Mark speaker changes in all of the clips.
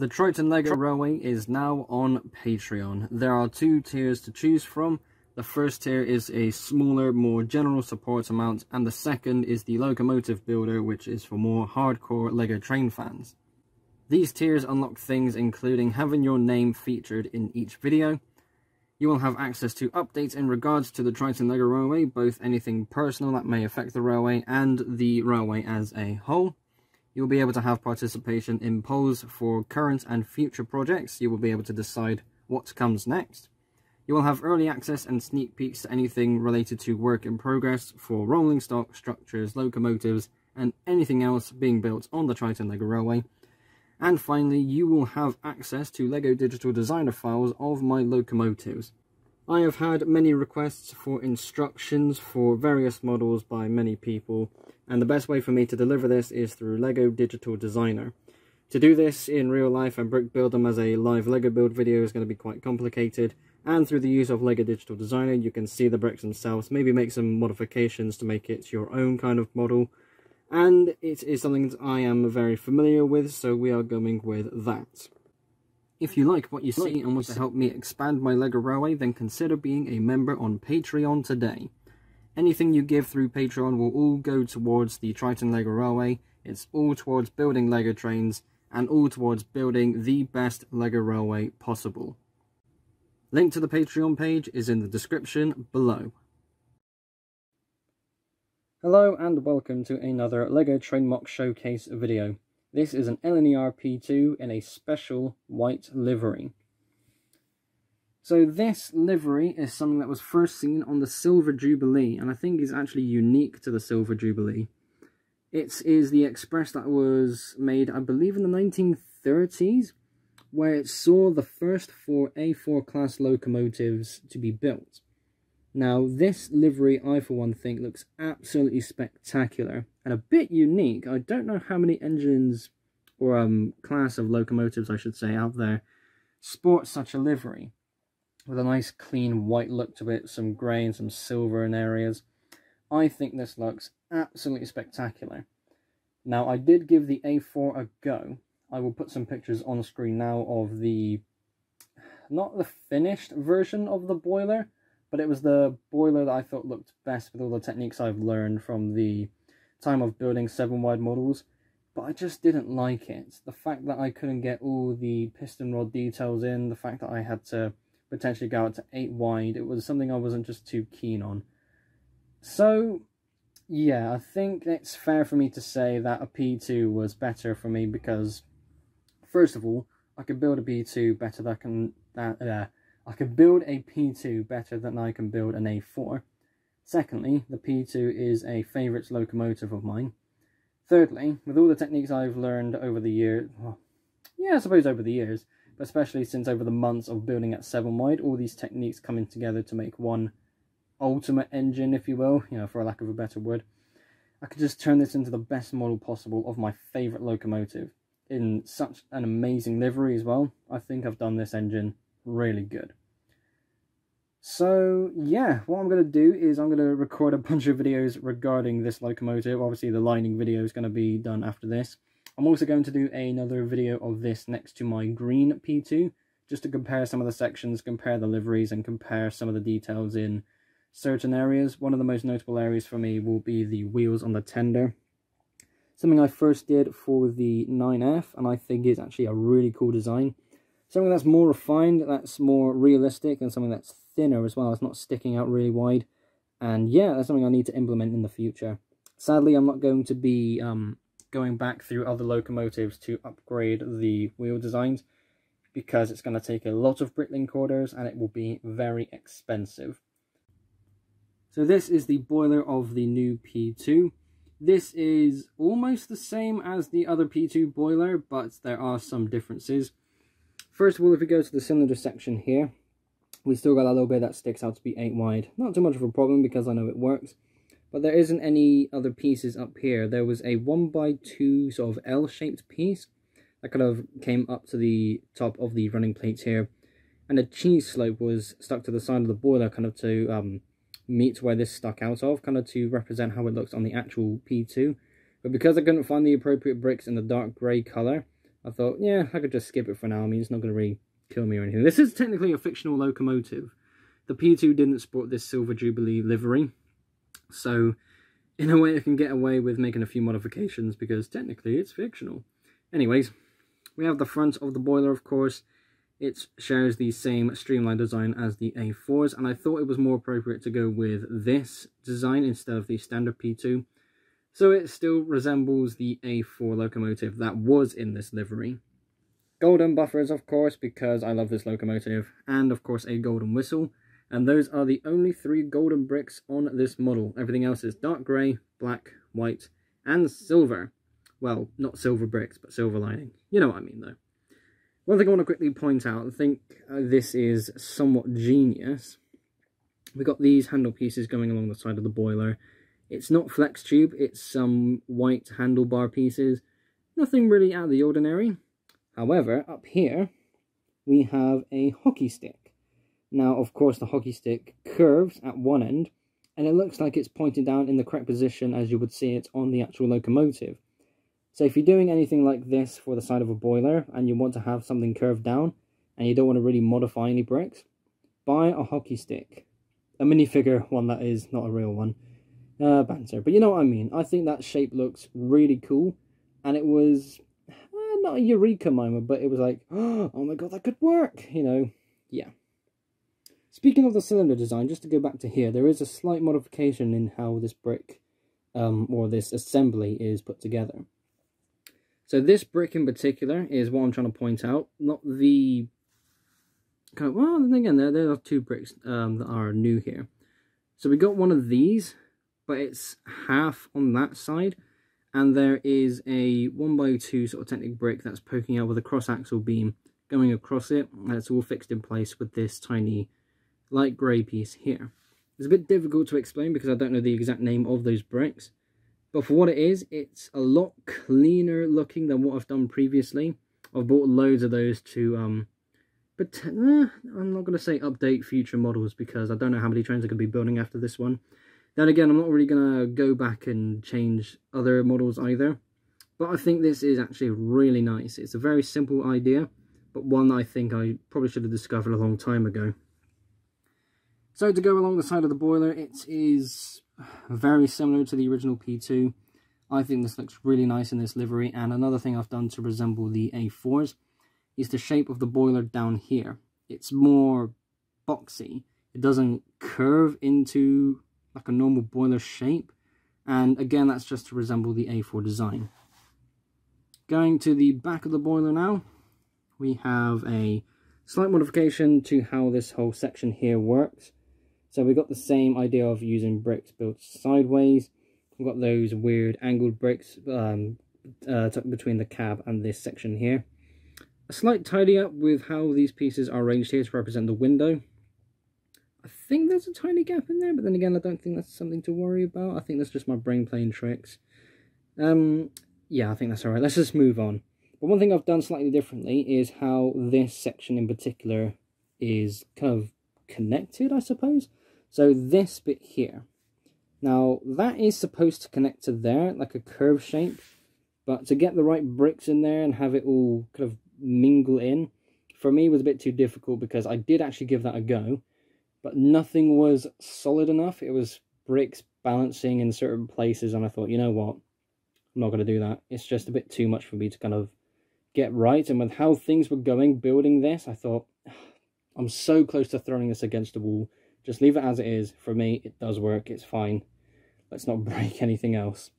Speaker 1: The Triton Lego Railway is now on Patreon. There are two tiers to choose from. The first tier is a smaller, more general support amount, and the second is the Locomotive Builder, which is for more hardcore LEGO train fans. These tiers unlock things including having your name featured in each video. You will have access to updates in regards to the Triton LEGO Railway, both anything personal that may affect the railway and the railway as a whole. You'll be able to have participation in polls for current and future projects. You will be able to decide what comes next. You will have early access and sneak peeks to anything related to work in progress for rolling stock, structures, locomotives, and anything else being built on the Triton LEGO Railway. And finally, you will have access to LEGO Digital Designer files of my locomotives. I have had many requests for instructions for various models by many people, and the best way for me to deliver this is through LEGO Digital Designer. To do this in real life and brick build them as a live LEGO build video is going to be quite complicated, and through the use of LEGO Digital Designer you can see the bricks themselves, maybe make some modifications to make it your own kind of model, and it is something that I am very familiar with, so we are going with that. If you like what you see and want to help me expand my LEGO Railway, then consider being a member on Patreon today. Anything you give through Patreon will all go towards the Triton LEGO Railway, it's all towards building LEGO trains, and all towards building the best LEGO Railway possible. Link to the Patreon page is in the description below. Hello and welcome to another LEGO Train MOC Showcase video. This is an LNER P2 in a special white livery. So this livery is something that was first seen on the Silver Jubilee, and I think is actually unique to the Silver Jubilee. It is the express that was made, I believe, in the 1930s, where it saw the first four A4 class locomotives to be built. Now, this livery, I for one think, looks absolutely spectacular and a bit unique. I don't know how many engines, or um, class of locomotives, I should say, out there sport such a livery. With a nice clean white look to it, some grey and some silver in areas. I think this looks absolutely spectacular. Now, I did give the A4 a go. I will put some pictures on screen now of the, not the finished version of the boiler, but it was the boiler that I thought looked best with all the techniques I've learned from the time of building 7 wide models, but I just didn't like it. The fact that I couldn't get all the piston rod details in, the fact that I had to potentially go out to 8 wide, it was something I wasn't just too keen on. So, yeah, I think it's fair for me to say that a P2 was better for me because, first of all, I could build a P2 better than I can, uh, I can build a P2 better than I can build an A4. Secondly, the P2 is a favourite locomotive of mine. Thirdly, with all the techniques I've learned over the years, well, yeah, I suppose over the years, but especially since over the months of building at 7 wide, all these techniques coming together to make one ultimate engine, if you will, you know, for a lack of a better word, I could just turn this into the best model possible of my favourite locomotive in such an amazing livery as well. I think I've done this engine really good. So yeah, what I'm going to do is I'm going to record a bunch of videos regarding this locomotive. Obviously the lining video is going to be done after this. I'm also going to do another video of this next to my green P2, just to compare some of the sections, compare the liveries, and compare some of the details in certain areas. One of the most notable areas for me will be the wheels on the tender. Something I first did for the 9F, and I think is actually a really cool design. Something that's more refined, that's more realistic, and something that's thinner as well. It's not sticking out really wide. And yeah, that's something I need to implement in the future. Sadly, I'm not going to be um, going back through other locomotives to upgrade the wheel designs because it's going to take a lot of Bricklink orders and it will be very expensive. So this is the boiler of the new P2. This is almost the same as the other P2 boiler, but there are some differences. First of all, if we go to the cylinder section here, we still got a little bit that sticks out to be 8 wide. Not too much of a problem because I know it works. But there isn't any other pieces up here. There was a 1 by 2 sort of L-shaped piece that kind of came up to the top of the running plates here. And a cheese slope was stuck to the side of the boiler kind of to um, meet where this stuck out of, kind of to represent how it looks on the actual P2. But because I couldn't find the appropriate bricks in the dark grey colour, I thought, yeah, I could just skip it for now. I mean, it's not going to really kill me or anything. This is technically a fictional locomotive. The P2 didn't sport this Silver Jubilee livery, so in a way I can get away with making a few modifications because technically it's fictional. Anyways, we have the front of the boiler, of course. It shares the same streamlined design as the A4s, and I thought it was more appropriate to go with this design instead of the standard P2. So it still resembles the A4 locomotive that was in this livery. Golden buffers, of course, because I love this locomotive, and of course a golden whistle. And those are the only three golden bricks on this model. Everything else is dark grey, black, white, and silver. Well, not silver bricks, but silver lining. You know what I mean, though. One thing I want to quickly point out, I think uh, this is somewhat genius. We've got these handle pieces going along the side of the boiler. It's not flex tube, it's some white handlebar pieces. Nothing really out of the ordinary. However, up here, we have a hockey stick. Now, of course, the hockey stick curves at one end, and it looks like it's pointed down in the correct position as you would see it on the actual locomotive. So if you're doing anything like this for the side of a boiler and you want to have something curved down and you don't want to really modify any bricks, buy a hockey stick. A minifigure one that is, not a real one. Uh, banter. But you know what I mean. I think that shape looks really cool. And it was not a eureka moment, but it was like, oh my god, that could work. You know, yeah. Speaking of the cylinder design, just to go back to here, there is a slight modification in how this brick um, or this assembly is put together. So this brick in particular is what I'm trying to point out, not the kind of, well, then again, there, there are two bricks um, that are new here. So we got one of these, but it's half on that side, and there is a 1x2 sort of Technic brick that's poking out with a cross-axle beam going across it, and it's all fixed in place with this tiny light grey piece here. It's a bit difficult to explain because I don't know the exact name of those bricks, but for what it is, it's a lot cleaner looking than what I've done previously. I've bought loads of those to, um, but eh, I'm not going to say update future models because I don't know how many trains I could be building after this one. Then again, I'm not really going to go back and change other models either. But I think this is actually really nice. It's a very simple idea, but one I think I probably should have discovered a long time ago. So to go along the side of the boiler, it is very similar to the original P2. I think this looks really nice in this livery. And another thing I've done to resemble the A4s is the shape of the boiler down here. It's more boxy. It doesn't curve into like a normal boiler shape. And again, that's just to resemble the A4 design. Going to the back of the boiler now, we have a slight modification to how this whole section here works. So we've got the same idea of using bricks built sideways. We've got those weird angled bricks um, uh, between the cab and this section here. A slight tidy up with how these pieces are arranged here to represent the window. I think there's a tiny gap in there, but then again, I don't think that's something to worry about. I think that's just my brain playing tricks. Um, yeah, I think that's alright. Let's just move on. But one thing I've done slightly differently is how this section in particular is kind of connected, I suppose. So this bit here. Now, that is supposed to connect to there, like a curve shape. But to get the right bricks in there and have it all kind of mingle in, for me was a bit too difficult because I did actually give that a go. But nothing was solid enough. It was bricks balancing in certain places. And I thought, you know what? I'm not going to do that. It's just a bit too much for me to kind of get right. And with how things were going building this, I thought, I'm so close to throwing this against the wall just leave it as it is. For me, it does work. It's fine. Let's not break anything else.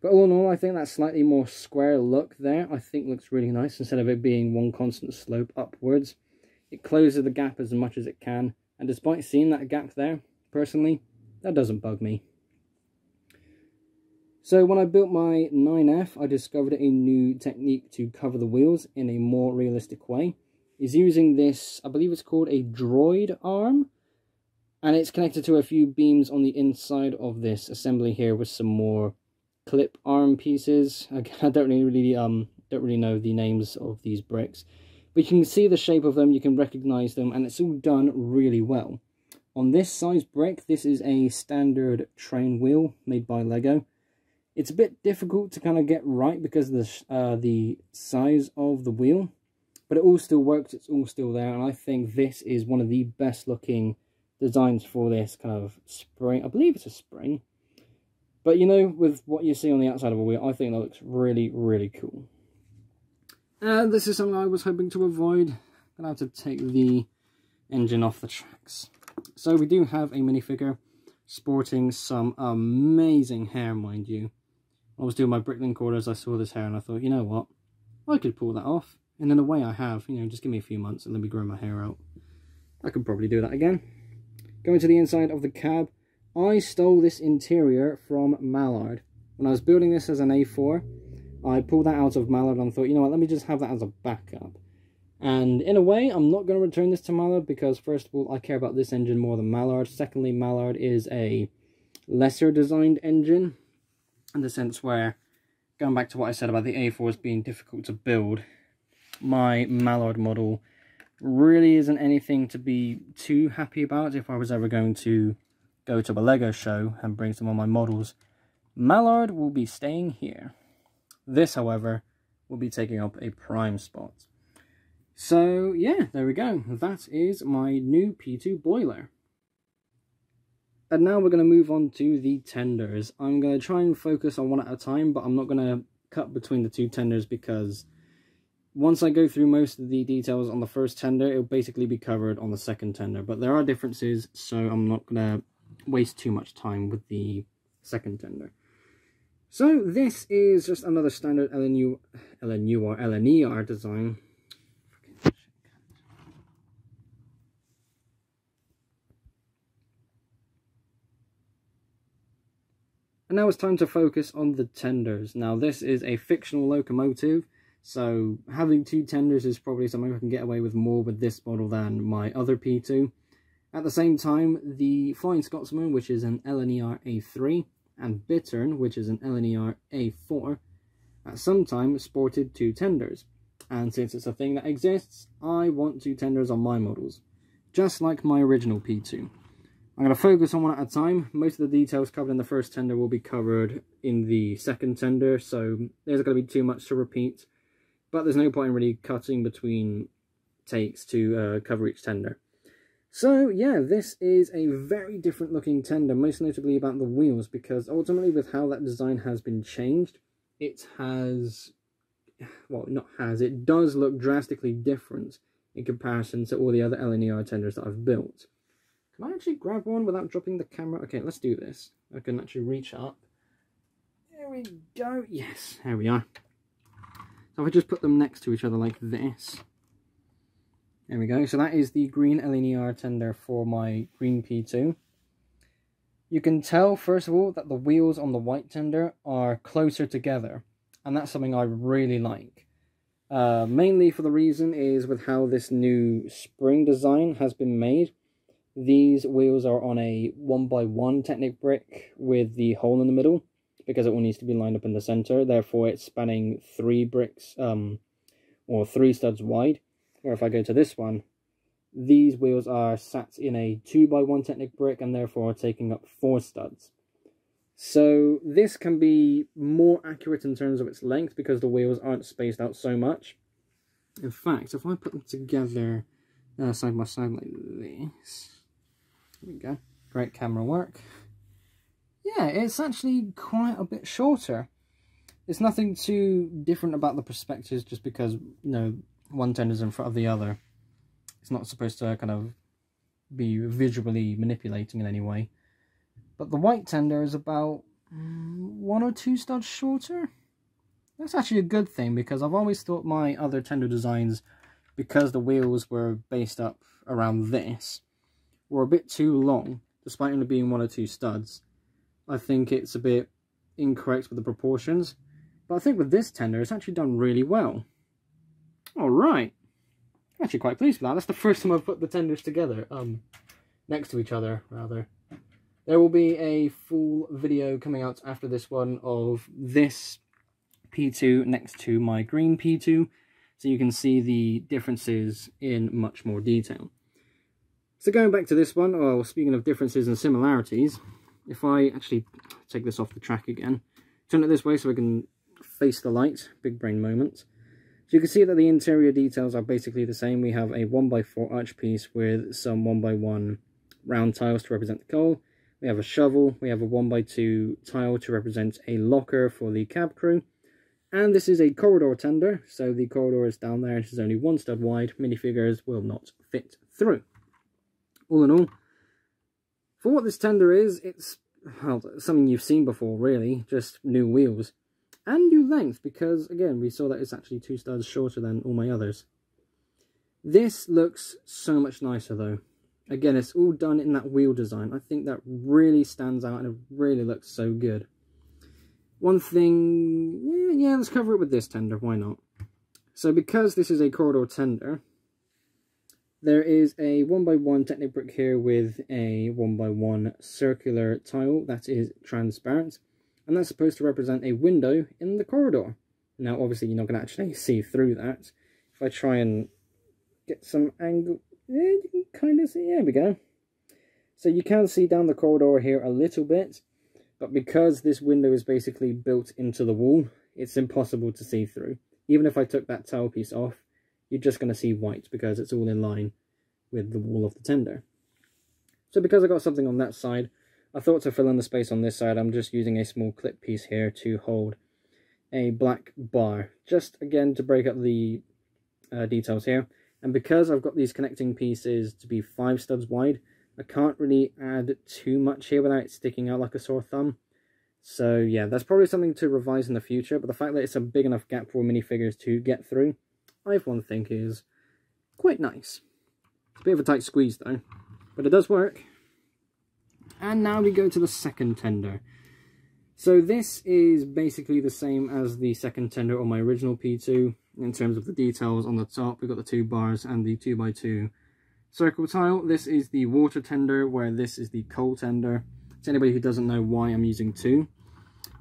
Speaker 1: But all in all, I think that slightly more square look there, I think looks really nice. Instead of it being one constant slope upwards, it closes the gap as much as it can. And despite seeing that gap there, personally, that doesn't bug me. So when I built my 9F, I discovered a new technique to cover the wheels in a more realistic way. Is using this, I believe it's called a droid arm and it's connected to a few beams on the inside of this assembly here with some more clip arm pieces. I don't really um don't really know the names of these bricks, but you can see the shape of them, you can recognize them, and it's all done really well. On this size brick, this is a standard train wheel made by Lego. It's a bit difficult to kind of get right because of the, uh, the size of the wheel, but it all still works, it's all still there, and I think this is one of the best looking designs for this kind of spring. I believe it's a spring. But you know, with what you see on the outside of a wheel, I think that looks really, really cool. And this is something I was hoping to avoid. To have to take the engine off the tracks. So we do have a minifigure sporting some amazing hair, mind you. I was doing my Bricklink orders, I saw this hair and I thought, you know what, I could pull that off. And in a way I have, you know, just give me a few months and let me grow my hair out. I could probably do that again. Going to the inside of the cab, I stole this interior from Mallard. When I was building this as an A4, I pulled that out of Mallard and thought, you know what, let me just have that as a backup. And in a way, I'm not going to return this to Mallard because, first of all, I care about this engine more than Mallard. Secondly, Mallard is a lesser designed engine in the sense where, going back to what I said about the A4s being difficult to build, my Mallard model really isn't anything to be too happy about if I was ever going to go to a Lego show and bring some of my models. Mallard will be staying here. This, however, will be taking up a prime spot. So, yeah, there we go. That is my new P2 boiler. And now we're going to move on to the tenders. I'm going to try and focus on one at a time, but I'm not going to cut between the two tenders because once I go through most of the details on the first tender, it'll basically be covered on the second tender. But there are differences, so I'm not going to waste too much time with the second tender. So this is just another standard LNU, LNU or LNER design. And now it's time to focus on the tenders. Now this is a fictional locomotive, so having two tenders is probably something I can get away with more with this model than my other P2. At the same time, the Flying Scotsman, which is an LNER A3, and Bittern, which is an LNER A4, at some time sported two tenders. And since it's a thing that exists, I want two tenders on my models, just like my original P2. I'm going to focus on one at a time. Most of the details covered in the first tender will be covered in the second tender, so there's going to be too much to repeat. But there's no point in really cutting between takes to uh, cover each tender. So yeah, this is a very different looking tender, most notably about the wheels, because ultimately with how that design has been changed, it has, well not has, it does look drastically different in comparison to all the other LNER tenders that I've built. Can I actually grab one without dropping the camera? Okay, let's do this. I can actually reach up. There we go. Yes, there we are. So if I just put them next to each other like this, there we go. So that is the green LNER tender for my green P2. You can tell, first of all, that the wheels on the white tender are closer together. And that's something I really like. Uh, mainly for the reason is with how this new spring design has been made. These wheels are on a 1x1 Technic brick with the hole in the middle because it all needs to be lined up in the center. Therefore, it's spanning three bricks um, or three studs wide or if I go to this one, these wheels are sat in a 2x1 Technic brick and therefore are taking up 4 studs. So this can be more accurate in terms of its length because the wheels aren't spaced out so much. In fact, if I put them together uh, side by side like this, there we go, great camera work. Yeah, it's actually quite a bit shorter. It's nothing too different about the perspectives just because, you know, one tender's in front of the other. It's not supposed to kind of be visually manipulating in any way. But the white tender is about one or two studs shorter. That's actually a good thing because I've always thought my other tender designs, because the wheels were based up around this, were a bit too long, despite only being one or two studs. I think it's a bit incorrect with the proportions. But I think with this tender, it's actually done really well. Alright. I'm actually quite pleased with that. That's the first time I've put the tenders together. Um, next to each other, rather. There will be a full video coming out after this one of this P2 next to my green P2, so you can see the differences in much more detail. So going back to this one, well, speaking of differences and similarities, if I actually take this off the track again, Turn it this way so we can face the light, big brain moment. So you can see that the interior details are basically the same. We have a 1x4 arch piece with some 1x1 round tiles to represent the coal. We have a shovel, we have a 1x2 tile to represent a locker for the cab crew. And this is a corridor tender, so the corridor is down there, it is only one stud wide, minifigures will not fit through. All in all, for what this tender is, it's well, something you've seen before really, just new wheels. And new length, because again, we saw that it's actually two studs shorter than all my others. This looks so much nicer though. Again, it's all done in that wheel design. I think that really stands out and it really looks so good. One thing, yeah, yeah, let's cover it with this tender, why not? So because this is a corridor tender, there is a 1x1 Technic brick here with a 1x1 circular tile that is transparent. And that's supposed to represent a window in the corridor. Now, obviously, you're not going to actually see through that. If I try and get some angle, yeah, you can kind of see, there we go. So you can see down the corridor here a little bit, but because this window is basically built into the wall, it's impossible to see through. Even if I took that tile piece off, you're just going to see white because it's all in line with the wall of the tender. So because I got something on that side, I thought to fill in the space on this side, I'm just using a small clip piece here to hold a black bar, just again to break up the uh, details here. And because I've got these connecting pieces to be five studs wide, I can't really add too much here without it sticking out like a sore thumb. So yeah, that's probably something to revise in the future, but the fact that it's a big enough gap for minifigures to get through, I've one think is quite nice. It's a bit of a tight squeeze though, but it does work. And now we go to the second tender. So this is basically the same as the second tender on my original P2 in terms of the details on the top. We've got the two bars and the 2x2 circle tile. This is the water tender where this is the coal tender. To anybody who doesn't know why I'm using two.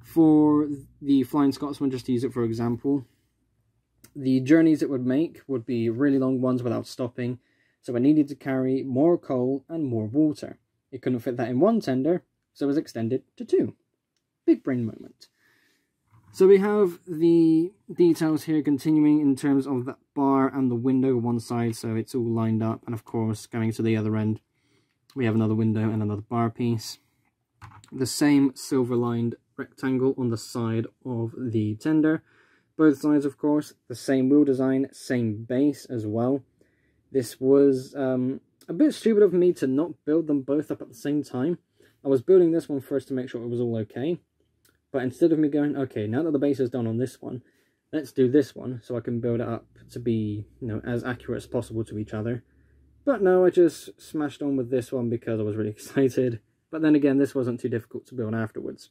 Speaker 1: For the Flying Scotsman, just to use it for example, the journeys it would make would be really long ones without stopping. So I needed to carry more coal and more water. It couldn't fit that in one tender, so it was extended to two. Big brain moment. So we have the details here continuing in terms of that bar and the window one side, so it's all lined up. And of course, going to the other end, we have another window and another bar piece. The same silver-lined rectangle on the side of the tender. Both sides, of course, the same wheel design, same base as well. This was um, a bit stupid of me to not build them both up at the same time. I was building this one first to make sure it was all okay. But instead of me going, okay, now that the base is done on this one, let's do this one so I can build it up to be, you know, as accurate as possible to each other. But no, I just smashed on with this one because I was really excited. But then again, this wasn't too difficult to build afterwards.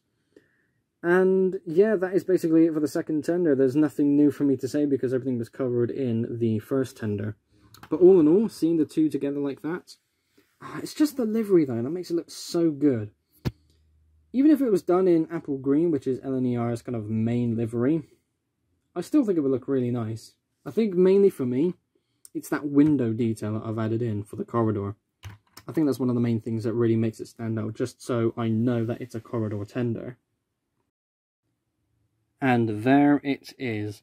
Speaker 1: And yeah, that is basically it for the second tender. There's nothing new for me to say because everything was covered in the first tender. But all in all, seeing the two together like that, ah, it's just the livery though, and that makes it look so good. Even if it was done in apple green, which is LNER's kind of main livery, I still think it would look really nice. I think mainly for me, it's that window detail that I've added in for the corridor. I think that's one of the main things that really makes it stand out, just so I know that it's a corridor tender. And there it is,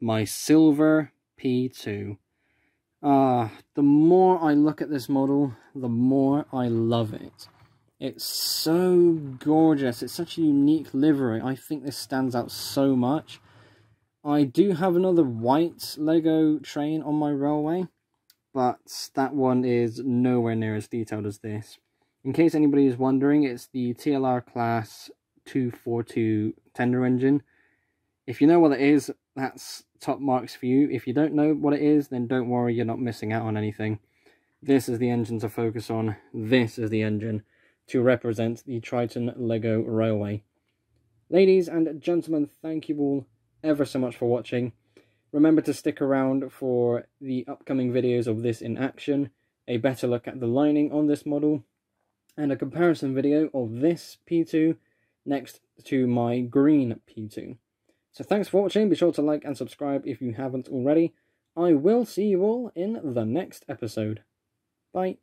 Speaker 1: my silver P2. Uh, the more I look at this model, the more I love it. It's so gorgeous. It's such a unique livery. I think this stands out so much. I do have another white Lego train on my railway, but that one is nowhere near as detailed as this. In case anybody is wondering, it's the TLR class 242 tender engine. If you know what it is, that's top marks for you. If you don't know what it is, then don't worry, you're not missing out on anything. This is the engine to focus on. This is the engine to represent the Triton Lego Railway. Ladies and gentlemen, thank you all ever so much for watching. Remember to stick around for the upcoming videos of this in action, a better look at the lining on this model, and a comparison video of this P2 next to my green P2. So thanks for watching, be sure to like and subscribe if you haven't already. I will see you all in the next episode. Bye.